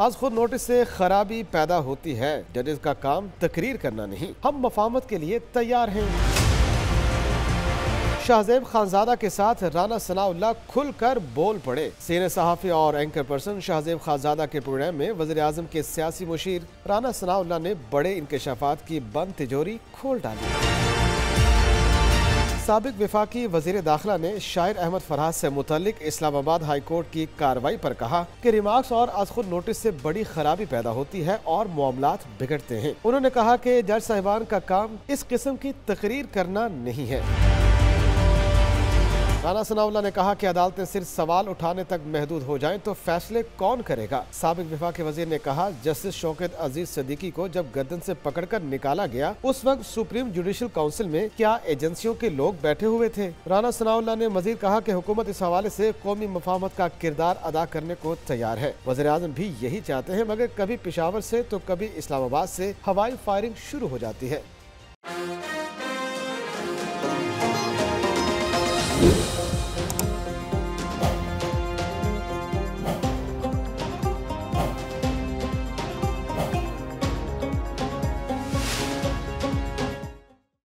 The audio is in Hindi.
आज खुद नोटिस से खराबी पैदा होती है। जजेस का काम तकरीर करना नहीं। हम मफामत के लिए तैयार हैं। शाहजेब खानजादा के साथ राना सनाउल्ला खुलकर बोल पड़े। सीनियर सहाफ़ी और एंकर पर्सन शाहजेब खानजादा के प्रोग्राम में वजी अजम के सियासी मुशीर राना सनाउल्ला ने बड़े इंकशाफात की बंद तिजोरी खोल डाली। सबक विफाकी वज़ीर दाखिला ने शायर अहमद फरहाद से मुतलिक इस्लामाबाद हाई कोर्ट की कार्रवाई पर कहा कि रिमार्क्स और आज खुद नोटिस से बड़ी खराबी पैदा होती है और मामला बिगड़ते हैं। उन्होंने कहा कि जज साहिबान का काम इस किस्म की तकरीर करना नहीं है। राना सनावला ने कहा कि अदालतें सिर्फ़ सवाल उठाने तक महदूद हो जाएँ तो फैसले कौन करेगा? सबक विफा के वज़ीर ने कहा, जस्टिस शौकत अज़ीज़ सदीकी को जब गर्दन से पकड़कर निकाला गया, उस वक्त सुप्रीम जुडिशल काउंसिल में क्या एजेंसियों के लोग बैठे हुए थे? राना सनाउल्ला ने मजीद कहा की हुकूमत इस हवाले ऐसी कौमी मफामत का किरदार अदा करने को तैयार है। वजी अजम भी यही चाहते है, मगर कभी पिशावर ऐसी तो कभी इस्लामाबाद ऐसी हवाई फायरिंग शुरू हो जाती है।